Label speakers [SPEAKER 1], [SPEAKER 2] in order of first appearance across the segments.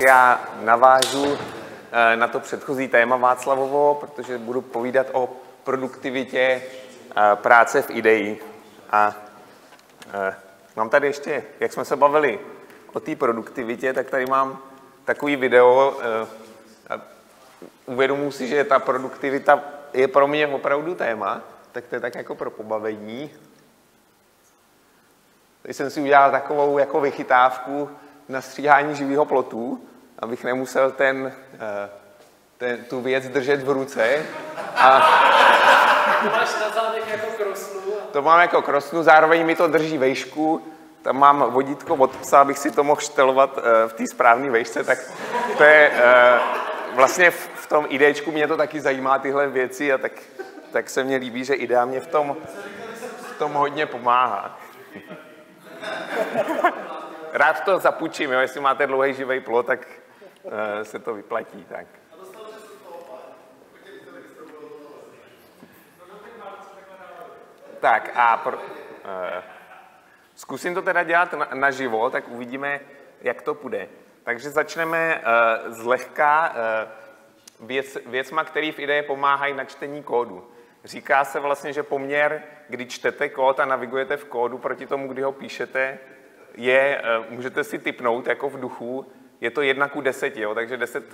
[SPEAKER 1] Já navážu eh, na to předchozí téma Václavovo, protože budu povídat o produktivitě eh, práce v IDEI. A eh, mám tady ještě, jak jsme se bavili o té produktivitě, tak tady mám takový video. Uvědomuji si, že ta produktivita je pro mě opravdu téma, tak to je tak jako pro pobavení. Tady jsem si udělal takovou jako vychytávku na stříhání živého plotu, abych nemusel ten, eh, ten, tu věc držet v ruce. A
[SPEAKER 2] to máš na zádech jako krosnu.
[SPEAKER 1] To mám jako krosnu, zároveň mi to drží vejšku. Tam mám vodítko od psa, abych si to mohl štelovat eh, v té správné vejšce, tak to je eh, vlastně v tom idečku mě to taky zajímá tyhle věci a tak, tak se mně líbí, že idea mě v tom, v tom hodně pomáhá. Rád to zapůjčím, jo? jestli máte dlouhý živý plot, tak uh, se to vyplatí. Tak. Tak a pro, uh, zkusím to teda dělat na, naživo, tak uvidíme, jak to půjde. Takže začneme uh, zlehka uh, věc, věcma, které v IDE pomáhají na čtení kódu. Říká se vlastně, že poměr, kdy čtete kód a navigujete v kódu proti tomu, kdy ho píšete, je, eh, můžete si typnout jako v duchu, je to jedna ku deseti, jo, takže deset,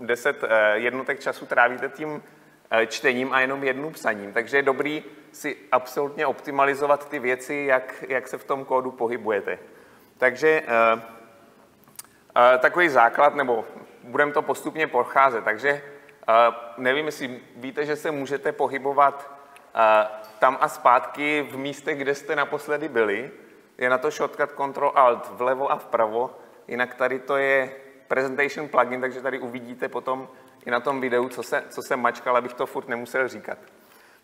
[SPEAKER 1] deset eh, jednotek času trávíte tím eh, čtením a jenom jednu psaním. Takže je dobrý si absolutně optimalizovat ty věci, jak, jak se v tom kódu pohybujete. Takže takový základ, nebo budeme to postupně procházet. Takže nevím, jestli víte, že se můžete pohybovat tam a zpátky v místech, kde jste naposledy byli, je na to shortcut Ctrl Alt vlevo a vpravo, jinak tady to je presentation plugin, takže tady uvidíte potom i na tom videu, co se, co se mačkal, abych to furt nemusel říkat.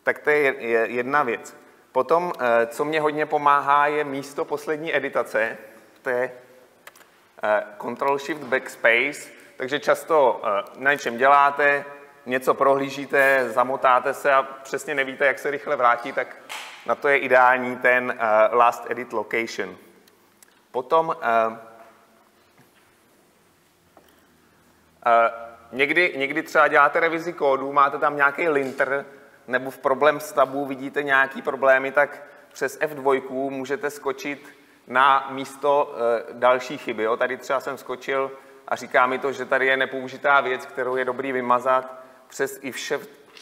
[SPEAKER 1] Tak to je jedna věc. Potom, eh, co mě hodně pomáhá, je místo poslední editace, to je eh, Ctrl Shift Backspace, takže často eh, na něčem děláte, něco prohlížíte, zamotáte se a přesně nevíte, jak se rychle vrátí, tak na to je ideální ten uh, last edit location. Potom uh, uh, někdy, někdy třeba děláte revizi kódu, máte tam nějaký linter, nebo v problém stavu vidíte nějaký problémy, tak přes F2 můžete skočit na místo uh, další chyby. Jo? Tady třeba jsem skočil a říká mi to, že tady je nepoužitá věc, kterou je dobrý vymazat. Přes i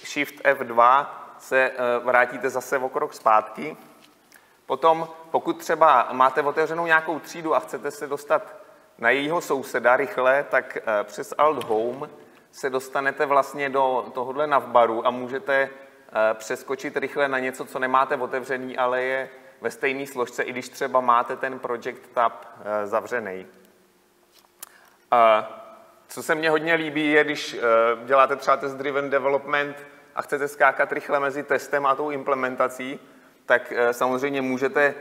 [SPEAKER 1] Shift F2 se eh, vrátíte zase o krok zpátky. Potom, pokud třeba máte otevřenou nějakou třídu a chcete se dostat na jejího souseda rychle, tak eh, přes Alt Home se dostanete vlastně do tohohle navbaru a můžete eh, přeskočit rychle na něco, co nemáte otevřený, ale je ve stejné složce, i když třeba máte ten Project tab zavřený. Co se mně hodně líbí, je, když děláte třeba test driven development, a chcete skákat rychle mezi testem a tou implementací, tak eh, samozřejmě můžete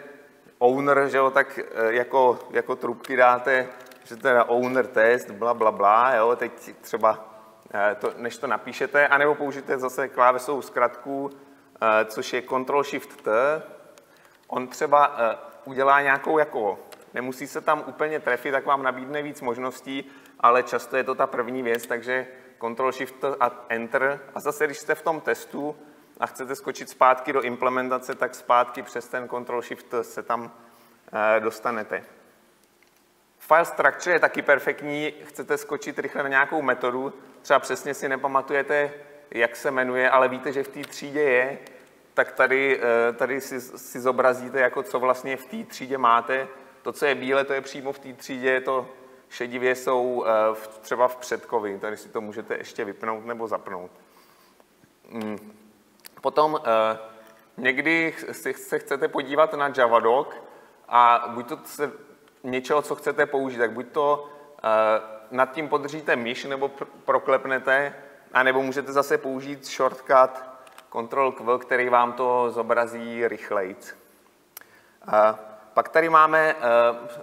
[SPEAKER 1] owner, že jo, tak eh, jako, jako trubky dáte, že teda owner test, bla, bla, bla, jo, teď třeba, eh, to, než to napíšete, anebo použijete zase klávesovou zkratku, což je Ctrl-Shift-T. On třeba udělá nějakou jako, nemusí se tam úplně trefit, tak vám nabídne víc možností, ale často je to ta první věc, takže Ctrl Shift a Enter. A zase, když jste v tom testu a chcete skočit zpátky do implementace, tak zpátky přes ten Ctrl Shift se tam eh, dostanete. File structure je taky perfektní, chcete skočit rychle na nějakou metodu, třeba přesně si nepamatujete, jak se jmenuje, ale víte, že v té třídě je, tak tady, eh, tady si, si zobrazíte, jako co vlastně v té třídě máte. To, co je bílé, to je přímo v té třídě, to šedivě jsou eh, v, třeba v předkovi, tady si to můžete ještě vypnout nebo zapnout. Hmm. Potom eh, někdy se chcete podívat na Javadoc a buď to se, něčeho, co chcete použít, tak buď to eh, nad tím podržíte myš nebo proklepnete, anebo můžete zase použít shortcut Ctrl Q, který vám to zobrazí rychlejc. Pak tady máme uh,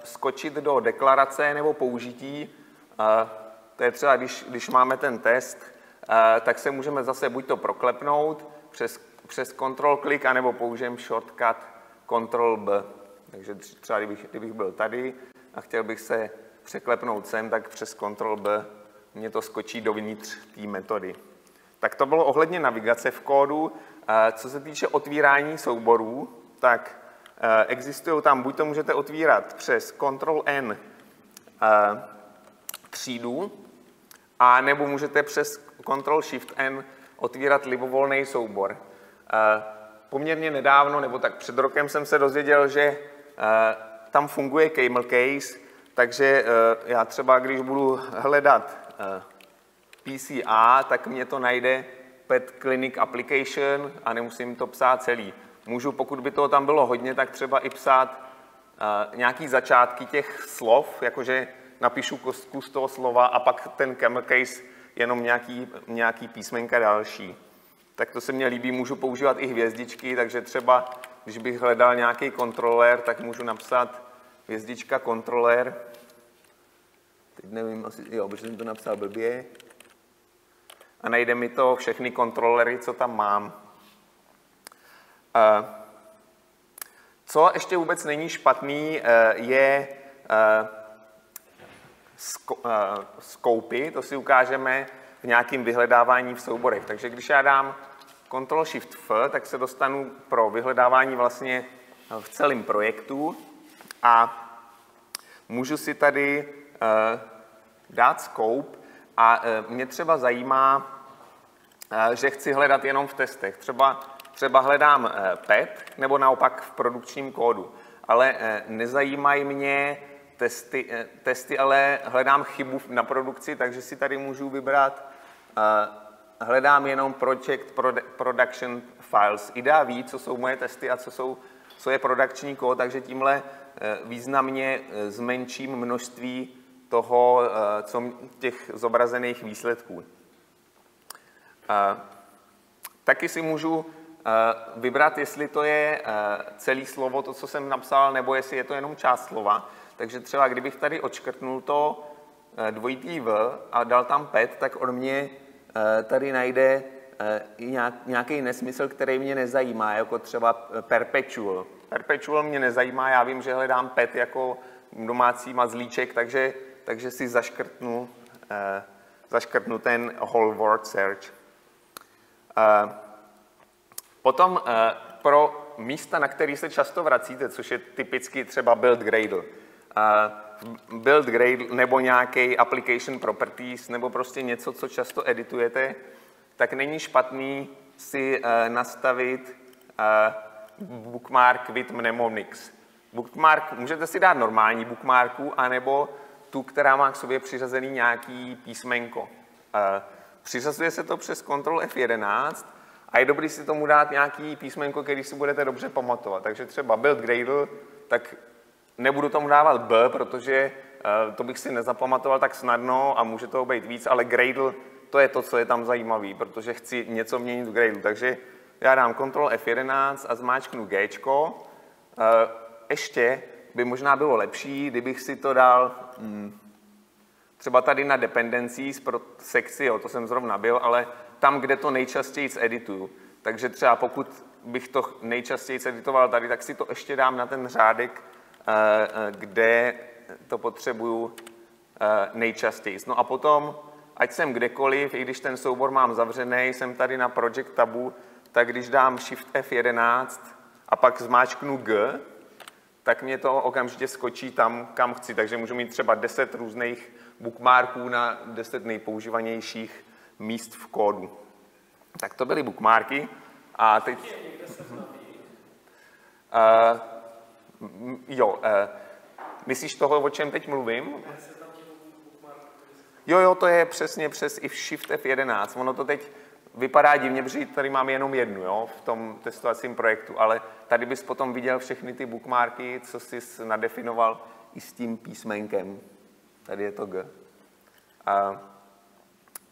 [SPEAKER 1] skočit do deklarace nebo použití. Uh, to je třeba, když, když máme ten test, uh, tak se můžeme zase buď to proklepnout přes, přes Ctrl klik, anebo použijeme shortcut Ctrl B. Takže třeba kdybych, kdybych byl tady a chtěl bych se překlepnout sem, tak přes Ctrl B mě to skočí dovnitř té metody. Tak to bylo ohledně navigace v kódu. Co se týče otvírání souborů, tak existují tam, buď to můžete otvírat přes Ctrl N třídu, a nebo můžete přes Ctrl Shift N otvírat libovolný soubor. Poměrně nedávno, nebo tak před rokem jsem se dozvěděl, že tam funguje camel case, takže já třeba, když budu hledat PCA, tak mě to najde Pet Clinic Application a nemusím to psát celý. Můžu, pokud by toho tam bylo hodně, tak třeba i psát nějaký začátky těch slov, jakože napíšu kus toho slova a pak ten camel case jenom nějaký, nějaký písmenka další. Tak to se mně líbí, můžu používat i hvězdičky, takže třeba, když bych hledal nějaký kontroler, tak můžu napsat hvězdička kontroler. Teď nevím, asi, jo, protože jsem to napsal blbě. A najde mi to všechny kontrolery, co tam mám. Co ještě vůbec není špatný, eh, je eh, skoupy, to si ukážeme v nějakém vyhledávání v souborech. Takže když já dám Ctrl Shift F, tak se dostanu pro vyhledávání vlastně v celém projektu a můžu si tady dát scope a mě třeba zajímá, že chci hledat jenom v testech. Třeba, třeba hledám uh, PET nebo naopak v produkčním kódu, ale uh, nezajímají mě testy, uh, testy, ale hledám chybu na produkci, takže si tady můžu vybrat hledám jenom project production files. IDEA ví, co jsou moje testy a co, jsou, co je produkční kód, takže tímhle eh, významně eh, zmenším množství toho, eh, co těch zobrazených výsledků. Taky si můžu vybrat, jestli to je celý slovo, to, co jsem napsal, nebo jestli je to jenom část slova. Takže třeba kdybych tady odškrtnul to dvojitý V a dal tam pet, tak on mě Eh, tady najde eh, nějaký nesmysl, který mě nezajímá, jako třeba perpetual. Perpetual mě nezajímá, já vím, že hledám pet jako domácí mazlíček, takže, takže si zaškrtnu, eh, zaškrtnu ten whole word search. Potom pro místa, na které se často vracíte, což je typicky třeba build Gradle, build Gradle nebo nějaký application properties nebo prostě něco, co často editujete, tak není špatný si uh, nastavit bookmark with mnemonics. Bookmark, můžete si dát normální bookmarku, anebo tu, která má k sobě přiřazený nějaký písmenko. Přiřazuje se to přes Ctrl F11 a je dobrý si tomu dát nějaký písmenko, který si budete dobře pamatovat. Takže třeba build Gradle, tak Nebudu tomu dávat B, protože eh, to bych si nezapamatoval tak snadno a může toho být víc, ale Gradle to je to, co je tam zajímavý, protože chci něco měnit v Gradle. Takže já dám Ctrl F11 a zmáčknu G. Eh, ještě by možná bylo lepší, kdybych si to dal hmm, třeba tady na dependencies pro sekci, jo, to jsem zrovna byl, ale tam, kde to nejčastěji edituju. Takže třeba pokud bych to nejčastěji editoval tady, tak si to ještě dám na ten řádek Eh, eh, kde to potřebuju eh, nejčastěji. No a potom, ať jsem kdekoliv, i když ten soubor mám zavřený, jsem tady na Project tabu, tak když dám Shift F11 a pak zmáčknu G, tak mě to okamžitě skočí tam, kam chci. Takže můžu mít třeba 10 různých bookmarků na 10 nejpoužívanějších míst v kódu. Tak to byly bookmarky. A teď... Uh, Jo, eh, myslíš toho, o čem teď mluvím? Jo, jo, to je přesně přes i Shift F11. Ono to teď vypadá divně, protože tady mám jenom jednu jo, v tom testovacím projektu, ale tady bys potom viděl všechny ty bookmarky, co jsi nadefinoval i s tím písmenkem. Tady je to G. A,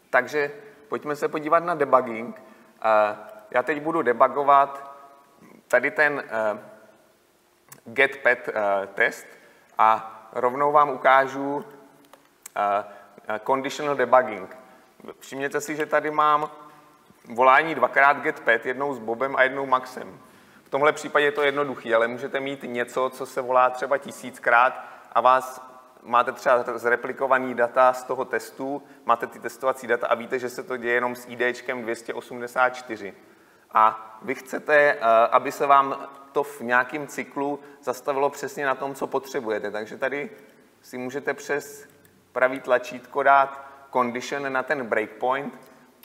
[SPEAKER 1] takže pojďme se podívat na debugging. A, já teď budu debugovat tady ten uh, getPet eh, test a rovnou vám ukážu eh, eh, conditional debugging. Všimněte si, že tady mám volání dvakrát getPet, jednou s Bobem a jednou Maxem. V tomhle případě je to jednoduchý, ale můžete mít něco, co se volá třeba tisíckrát a vás máte třeba zreplikovaný data z toho testu, máte ty testovací data a víte, že se to děje jenom s IDčkem 284. A vy chcete, eh, aby se vám to v nějakém cyklu zastavilo přesně na tom, co potřebujete. Takže tady si můžete přes pravý tlačítko dát condition na ten breakpoint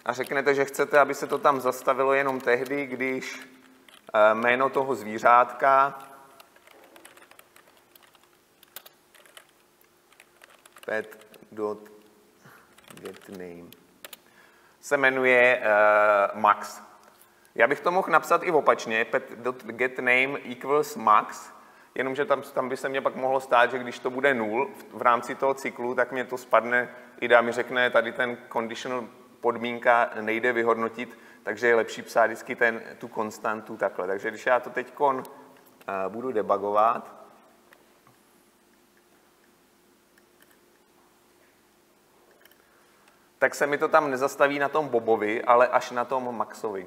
[SPEAKER 1] a řeknete, že chcete, aby se to tam zastavilo jenom tehdy, když eh, jméno toho zvířátka pet.getName se jmenuje uh, Max. Já bych to mohl napsat i opačně, pet.getName equals Max, jenomže tam, tam by se mě pak mohlo stát, že když to bude nul v, v rámci toho cyklu, tak mě to spadne, IDA mi řekne, tady ten conditional podmínka nejde vyhodnotit, takže je lepší psát vždycky ten, tu konstantu takhle. Takže když já to teď uh, budu debugovat, tak se mi to tam nezastaví na tom Bobovi, ale až na tom Maxovi.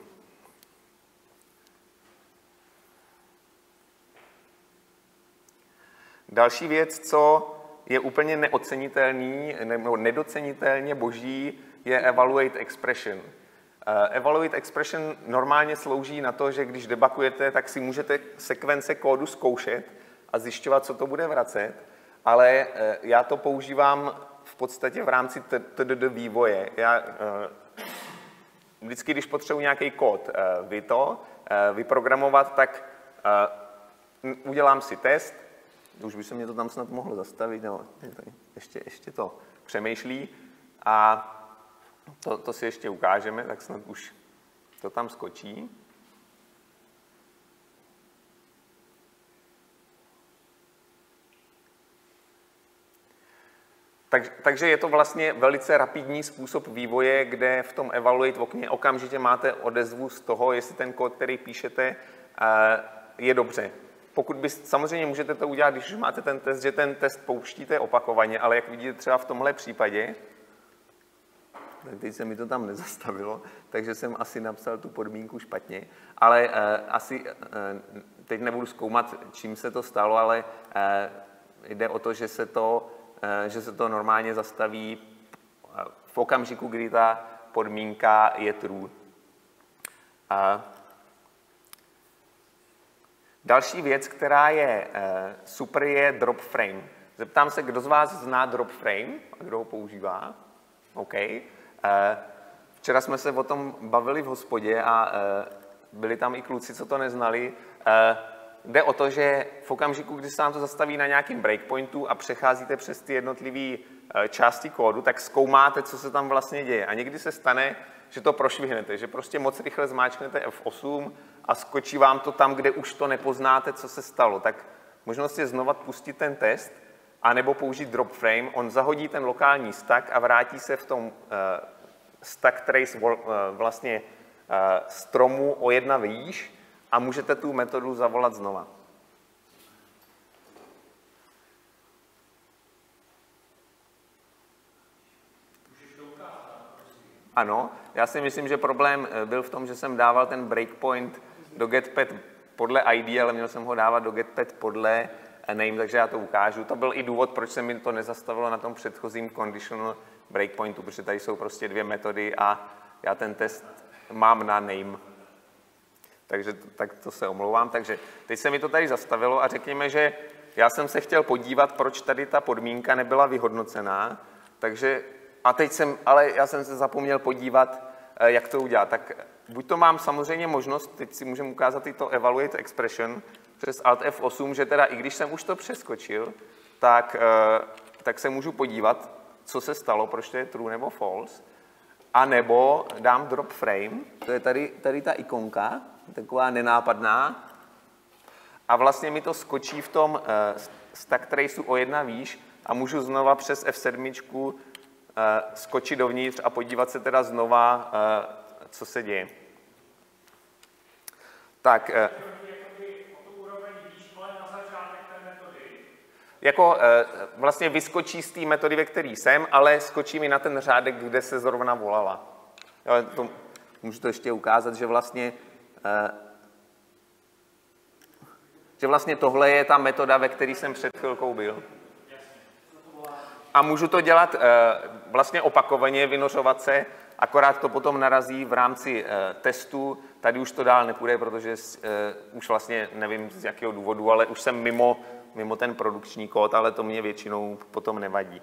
[SPEAKER 1] Další věc, co je úplně neocenitelný nebo nedocenitelně boží, je evaluate expression. Uh, evaluate expression normálně slouží na to, že když debakujete, tak si můžete sekvence kódu zkoušet a zjišťovat, co to bude vracet, ale uh, já to používám v podstatě v rámci TDD vývoje. Já uh, vždycky, když potřebuji nějaký kód vy to vyprogramovat, tak udělám si test, už by se mě to tam snad mohlo zastavit, nebo ještě, ještě to přemýšlí a to, to si ještě ukážeme, tak snad už to tam skočí. Tak, takže je to vlastně velice rapidní způsob vývoje, kde v tom evaluate okně okamžitě máte odezvu z toho, jestli ten kód, který píšete, eh, je dobře. Pokud by, samozřejmě můžete to udělat, když už máte ten test, že ten test pouštíte opakovaně, ale jak vidíte třeba v tomhle případě, teď se mi to tam nezastavilo, takže jsem asi napsal tu podmínku špatně, ale uh, asi uh, teď nebudu zkoumat, čím se to stalo, ale uh, jde o to, že se to, že se to normálně zastaví v okamžiku, kdy ta podmínka je true. Uh, Další věc, která je eh, super, je drop frame. Zeptám se, kdo z vás zná drop frame a kdo ho používá? OK. Eh, včera jsme se o tom bavili v hospodě a eh, byli tam i kluci, co to neznali. Jde o to, že v okamžiku, kdy se vám to zastaví na nějakém breakpointu a přecházíte přes ty jednotlivé části kódu, tak zkoumáte, co se tam vlastně děje. A někdy se stane, že to prošvihnete, že prostě moc rychle zmáčknete F8 a skočí vám to tam, kde už to nepoznáte, co se stalo. Tak možnost je znova pustit ten test, anebo použít drop frame. On zahodí ten lokální stack a vrátí se v tom uh, stack trace uh, vlastně uh, stromu o jedna výš a můžete tu metodu zavolat znova. Ano, já si myslím, že problém byl v tom, že jsem dával ten breakpoint do getpad podle ID, ale měl jsem ho dávat do getpad podle name, takže já to ukážu. To byl i důvod, proč se mi to nezastavilo na tom předchozím conditional breakpointu, protože tady jsou prostě dvě metody a já ten test mám na name. Takže tak to se omlouvám. Takže teď se mi to tady zastavilo a řekněme, že já jsem se chtěl podívat, proč tady ta podmínka nebyla vyhodnocená, takže a teď jsem, ale já jsem se zapomněl podívat, eh, jak to udělat. Tak buď to mám samozřejmě možnost, teď si můžeme ukázat i to evaluate expression přes Alt F8, že teda i když jsem už to přeskočil, tak, eh, tak se můžu podívat, co se stalo, proč to je true nebo false, a nebo dám drop frame, to je tady, tady ta ikonka, taková nenápadná, a vlastně mi to skočí v tom uh, stack traceu o jedna výš a můžu znova přes F7 uh, skočit dovnitř a podívat se teda znova, uh, co se děje. Tak, eh, jako eh, vlastně vyskočí z té metody, ve které jsem, ale skočí mi na ten řádek, kde se zrovna volala. Jo, to, můžu to ještě ukázat, že vlastně eh, že vlastně tohle je ta metoda, ve které jsem před chvilkou byl. a můžu to dělat vlastně opakovaně, vynořovat se, akorát to potom narazí v rámci testu. Tady už to dál nepůjde, protože už vlastně nevím z jakého důvodu, ale už jsem mimo, mimo ten produkční kód, ale to mě většinou potom nevadí.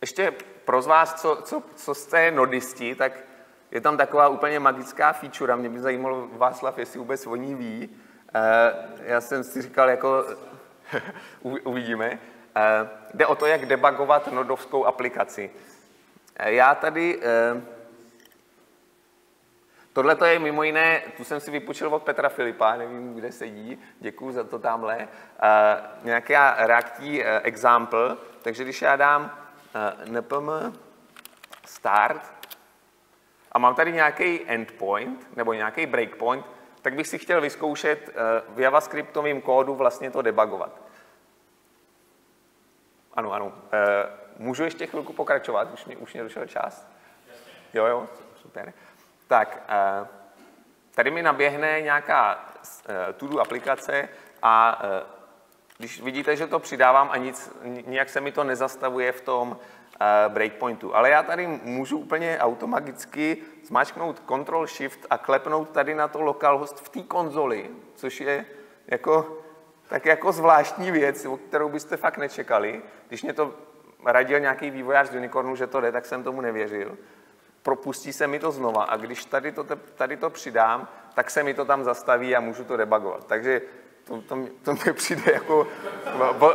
[SPEAKER 1] Ještě pro vás, co, co, co jste nodisti, tak je tam taková úplně magická feature. Mě by zajímalo, Václav, jestli vůbec o ní ví. Eh, já jsem si říkal, jako uvidíme. Eh, jde o to, jak debugovat nodovskou aplikaci. Eh, já tady... Tohle to je mimo jiné, tu jsem si vypočil od Petra Filipa, nevím, kde sedí, děkuji za to tamhle, nějaká reaktí example, takže když já dám npm start a mám tady nějaký endpoint nebo nějaký breakpoint, tak bych si chtěl vyzkoušet eh, v javascriptovém kódu vlastně to debugovat. Ano, ano. Eh, můžu ještě chvilku pokračovat? Už mě, už mě došel čas? Jo, jo, super. Tak, eh, tady mi naběhne nějaká to aplikace a když vidíte, že to přidávám a nic, nijak se mi to nezastavuje v tom breakpointu. Ale já tady můžu úplně automagicky zmáčknout Ctrl Shift a klepnout tady na to localhost v té konzoli, což je jako, tak jako zvláštní věc, o kterou byste fakt nečekali. Když mě to radil nějaký vývojář z Unicornu, že to jde, tak jsem tomu nevěřil. Propustí se mi to znova a když tady to, tady to přidám, tak se mi to tam zastaví a můžu to debugovat. Takže to, to, to mi přijde jako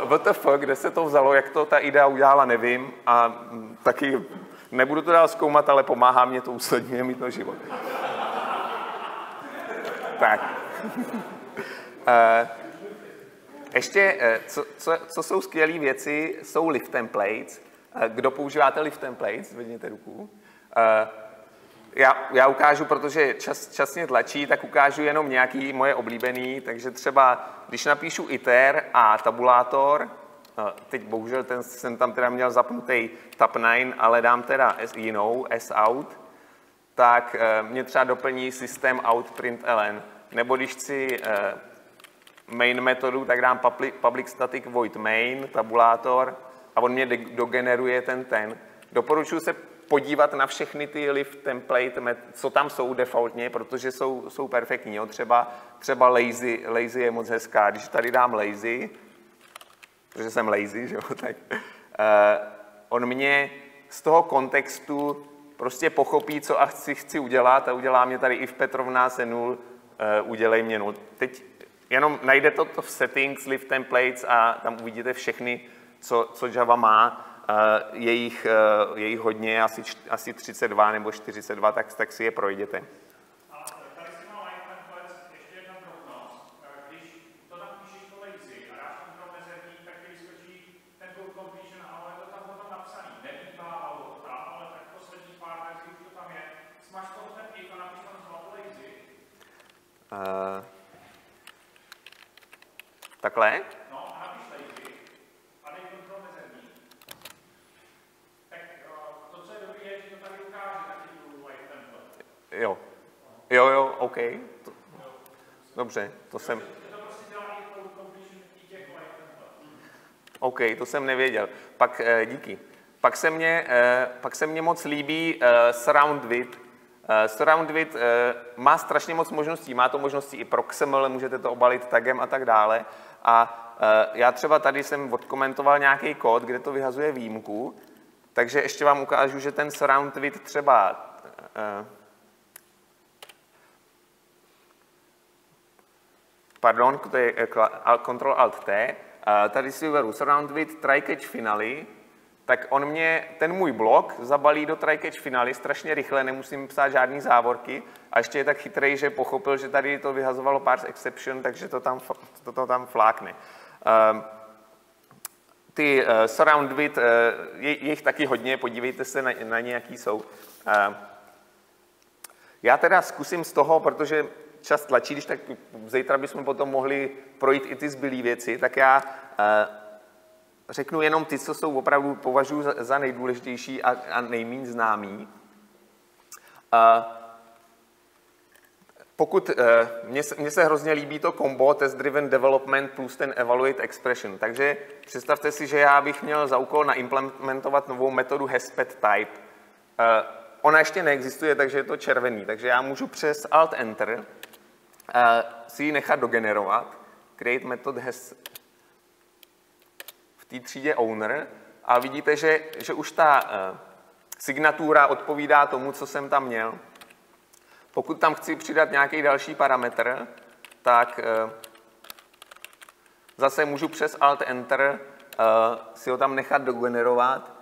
[SPEAKER 1] WTF, kde se to vzalo, jak to ta idea udělala, nevím. A taky nebudu to dál zkoumat, ale pomáhá mě to usledňuje mít to život. tak. uh, ještě, uh, co, co, co jsou skvělé věci, jsou lift templates. Uh, kdo používáte lift templates? Zvedněte ruku. Já, já ukážu, protože čas, čas mě tlačí, tak ukážu jenom nějaký moje oblíbený, takže třeba, když napíšu iter a tabulátor, teď bohužel ten, jsem tam teda měl zapnutý tab 9, ale dám teda you know, as out, tak eh, mě třeba doplní systém out print ln, nebo když chci eh, main metodu, tak dám public, public static void main, tabulátor, a on mě dogeneruje ten ten. Doporučuji se podívat na všechny ty live template, co tam jsou defaultně, protože jsou, jsou perfektní. Jo. Třeba, třeba lazy, lazy je moc hezká. Když tady dám lazy, protože jsem lazy, že jo, tak uh, on mě z toho kontextu prostě pochopí, co a chci, chci udělat a udělá mě tady i v Petrovná se nul, uh, udělej mě nul. Teď jenom najdete to v settings, live templates a tam uvidíte všechny, co, co Java má je jich, eh, je jich hodně, asi, asi 32 nebo 42, tak, tak si je projděte. Uh, takhle? Jo. Jo, jo, OK. Dobře, to jsem... OK, to jsem nevěděl. Pak eh, díky. Pak se mně, eh, pak se mně moc líbí eh, Surround. Eh, surround eh, má strašně moc možností. Má to možnosti i pro XML, můžete to obalit tagem a tak dále. A já třeba tady jsem odkomentoval nějaký kód, kde to vyhazuje výjimku, takže ještě vám ukážu, že ten Surround With třeba pardon, to je eh, Ctrl Alt T, tady si vyberu Surround with Try-Catch Finale, tak on mě, ten můj blok zabalí do try-catch finale strašně rychle, nemusím psát žádný závorky a ještě je tak chytrý, že pochopil, že tady to vyhazovalo parse exception, takže to tam, to, to tam flákne. Um, ty uh, surround with, uh, je, je jich taky hodně, podívejte se na, na nějaký jsou. Uh, já teda zkusím z toho, protože čas tlačí, když tak zítra bychom potom mohli projít i ty zbylé věci, tak já eh, řeknu jenom ty, co jsou opravdu považuji za, nejdůležitější a, nejméně známý. Uh, pokud, uh, mně, se, hrozně líbí to combo test driven development plus ten evaluate expression. Takže představte si, že já bych měl za úkol naimplementovat novou metodu hesped type. Ona ještě neexistuje, takže je to červený. Takže já můžu přes alt enter si ji nechat dogenerovat. Create method has v té třídě owner a vidíte, že, že už ta uh, signatura odpovídá tomu, co jsem tam měl. Pokud tam chci přidat nějaký další parametr, tak uh, zase můžu přes Alt Enter uh, si ho tam nechat dogenerovat.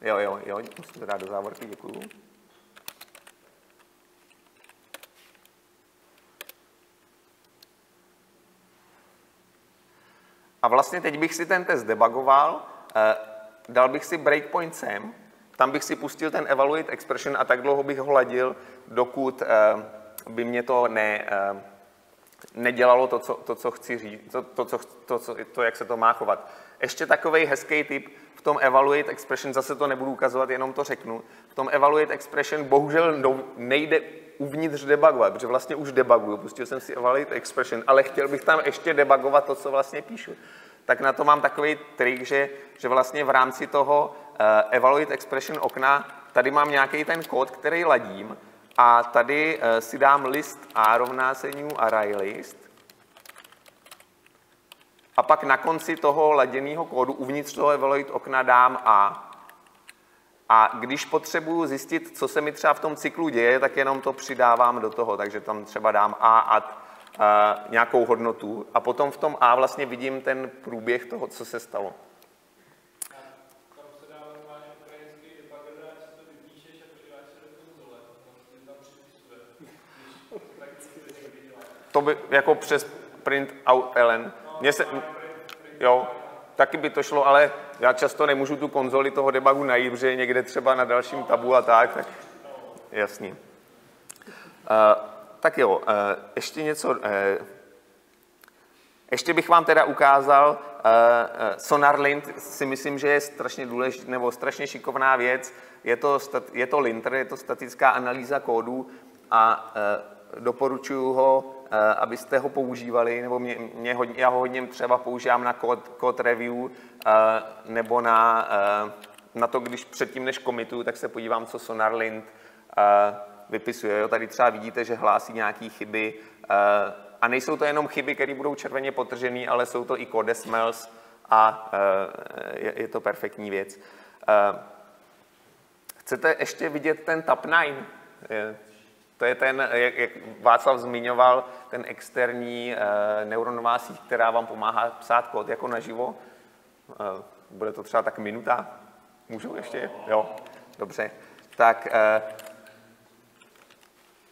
[SPEAKER 1] Jo, jo, jo, musím to dát do závorky, děkuju. A vlastně teď bych si ten test debugoval, eh, dal bych si breakpoint sem, tam bych si pustil ten evaluate expression a tak dlouho bych ho ladil, dokud eh, by mě to ne, eh, nedělalo to co, to, co chci říct, to, to, co, to, co, to, jak se to má chovat. Ještě takový hezký tip, v tom evaluate expression, zase to nebudu ukazovat, jenom to řeknu, v tom evaluate expression bohužel nejde uvnitř debugovat, protože vlastně už debuguju, pustil jsem si evaluate expression, ale chtěl bych tam ještě debugovat to, co vlastně píšu. Tak na to mám takový trik, že, že vlastně v rámci toho uh, evaluate expression okna tady mám nějaký ten kód, který ladím a tady uh, si dám list a rovná se new array list a pak na konci toho laděného kódu uvnitř toho evaluate okna dám a. A když potřebuju zjistit, co se mi třeba v tom cyklu děje, tak jenom to přidávám do toho, takže tam třeba dám a a nějakou hodnotu a potom v tom a vlastně vidím ten průběh toho, co se stalo. To by jako přes print out Ellen. Mně se, jo, taky by to šlo, ale já často nemůžu tu konzoli toho debugu najít, protože je někde třeba na dalším tabu a tak, tak jasný. Uh, tak jo, uh, ještě něco, uh, ještě bych vám teda ukázal, uh, SonarLint si myslím, že je strašně důležitý, nebo strašně šikovná věc. Je to, je to linter, je to statická analýza kódu a doporučuji ho Eh, abyste ho používali, nebo mě, mě hodně, já ho hodně třeba používám na code, code review, eh, nebo na, eh, na to, když předtím, než komituju, tak se podívám, co SonarLint vypisuje. Jo, tady třeba vidíte, že hlásí nějaké chyby, a nejsou to jenom chyby, které budou červeně potržené, ale jsou to i code smells a je, je to perfektní věc. Chcete ještě vidět ten Tap 9? To je ten, jak, jak Václav zmiňoval, ten externí e, neuronová síť, která vám pomáhá psát kód jako naživo. E, bude to třeba tak minuta? Můžu ještě? Jo, dobře. Tak e,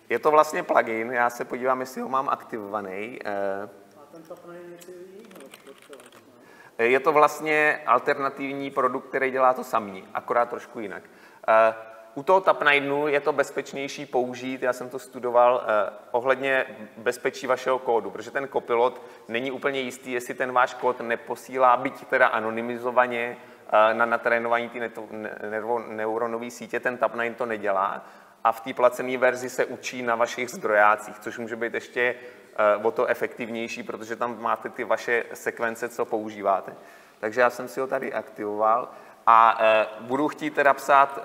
[SPEAKER 1] je to vlastně plugin, já se podívám, jestli ho mám aktivovaný. Je to vlastně alternativní produkt, který dělá to samý, akorát trošku jinak. U toho Tapnidenu je to bezpečnější použít, já jsem to studoval, eh, ohledně bezpečí vašeho kódu, protože ten kopilot není úplně jistý, jestli ten váš kód neposílá, byť teda anonymizovaně eh, na natrénování té neuronové sítě, ten Tapnine to nedělá a v té placené verzi se učí na vašich zdrojácích, což může být ještě eh, o to efektivnější, protože tam máte ty vaše sekvence, co používáte. Takže já jsem si ho tady aktivoval a budu chtít teda psát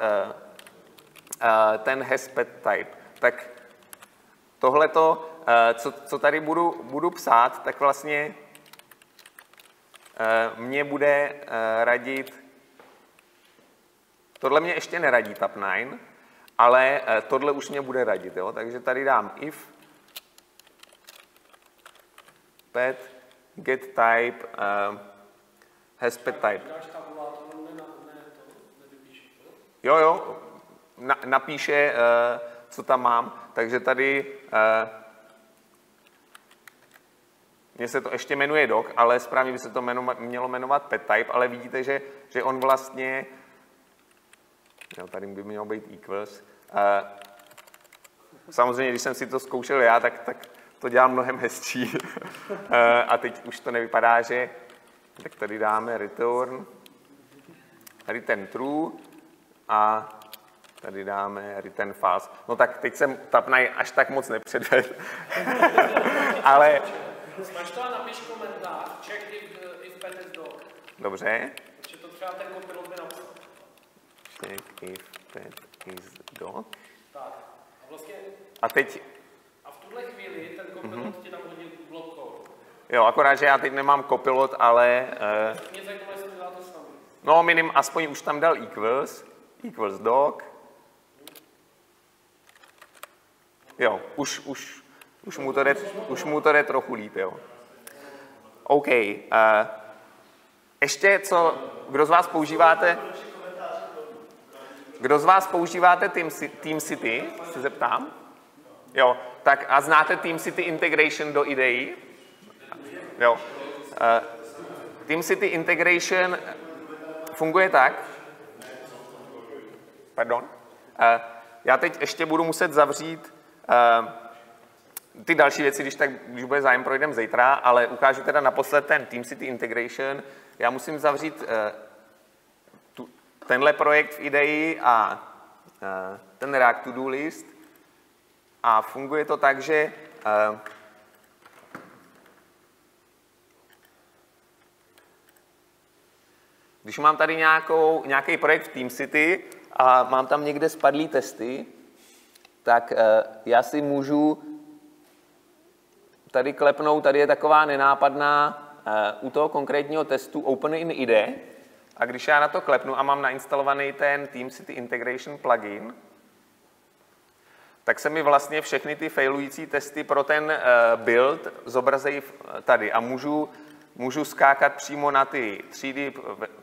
[SPEAKER 1] Eh, ten hesped type. Tak tohleto, eh, co, co tady budu, budu psát, tak vlastně eh, mě bude radit, tohle mě ještě neradí Tap9, ale tohle už mě bude radit. Jo? Takže tady dám if pet get type uh, has pet type. Jo, jo, na, napíše, uh, co tam mám. Takže tady uh, mně se to ještě jmenuje doc, ale správně by se to jmeno, mělo jmenovat pet type, ale vidíte, že, že on vlastně, jo, tady by mělo být equals. Uh, samozřejmě, když jsem si to zkoušel já, tak, tak to dělám mnohem hezčí. uh, a teď už to nevypadá, že tak tady dáme return, ten true a tady dáme return false. No tak teď jsem Tapnaj až tak moc nepředvedl. Ale
[SPEAKER 2] Snaž to a napiš komentář, check if, uh, if pet is dog.
[SPEAKER 1] dobře.
[SPEAKER 2] Že to třeba ten kopilot by napsal.
[SPEAKER 1] Check if pet is dog.
[SPEAKER 2] Tak. A vlastně,
[SPEAKER 1] A teď,
[SPEAKER 2] a v tuhle chvíli ten kopilot mm-hmm. ti tam hodí block code.
[SPEAKER 1] jo, akorát, že já teď nemám copilot, ale uh,
[SPEAKER 2] Mě zajímalo, jestli to.
[SPEAKER 1] No, minim, aspoň už tam dal equals, equals dog. Jo, už, už, už, mu to jde, už mu to jde trochu líp, jo. OK. Uh, ještě co, kdo z vás používáte, kdo z vás používáte Team, Team City, se zeptám? Jo, tak a znáte Team City Integration do IDEI? Jo. Uh, Team City Integration funguje tak, pardon, Eh, já teď ještě budu muset zavřít ty další věci, když, tak, když bude zájem, projdem zítra, ale ukážu teda naposled ten Team City Integration. Já musím zavřít eh, tu, tenhle projekt v IDEI a ten React to-do list a funguje to tak, že Když mám tady nějakou, nějaký projekt v TeamCity a mám tam někde spadlý testy, tak uh, já si můžu tady klepnout, tady je taková nenápadná uh, u toho konkrétního testu Open in IDE a když já na to klepnu a mám nainstalovaný ten TeamCity Integration plugin, tak se mi vlastně všechny ty failující testy pro ten uh, build zobrazejí tady. A můžu můžu skákat přímo na ty třídy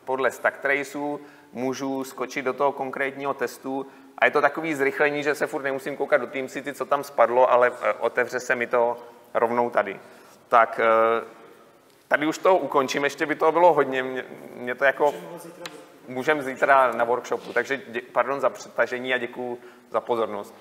[SPEAKER 1] podle stack traceů, můžu skočit do toho konkrétního testu a je to takový zrychlení, že se furt nemusím koukat do TeamCity, co tam spadlo, ale otevře se mi to rovnou tady. Tak tady už to ukončím, ještě by to bylo hodně, mě, mě to jako... Můžeme zítra na workshopu, takže pardon za přetažení a děkuji za pozornost.